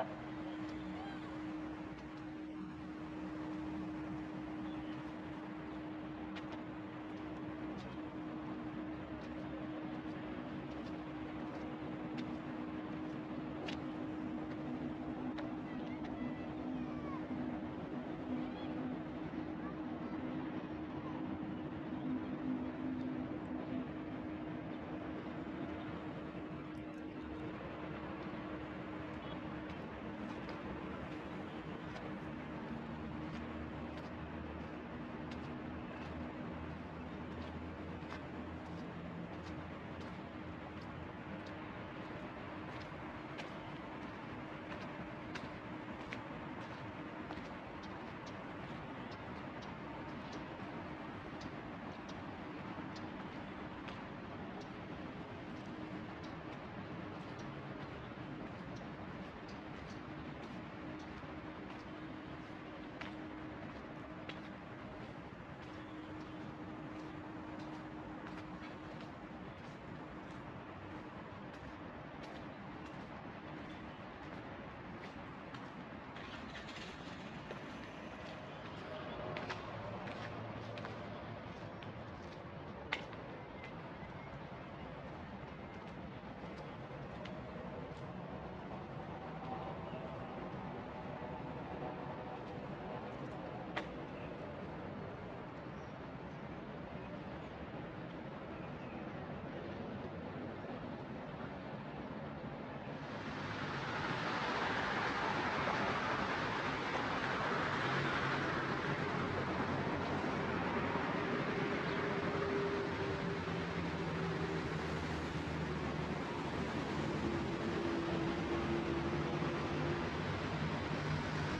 that.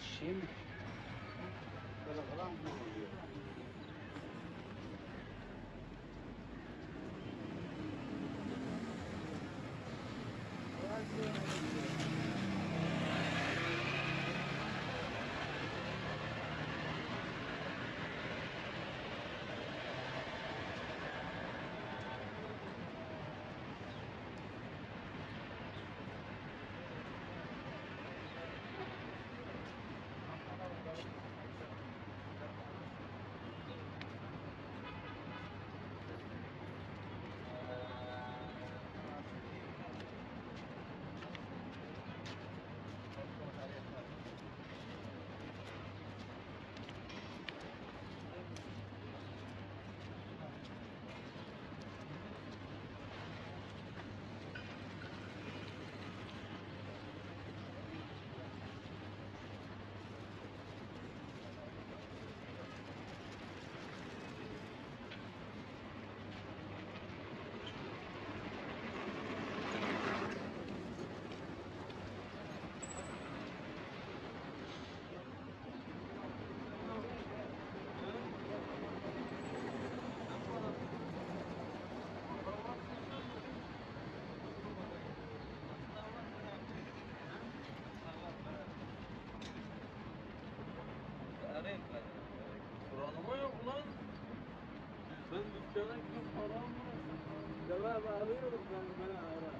Şimdi. Böyle falan mı உயிரோடு மேலே ஆயிரம்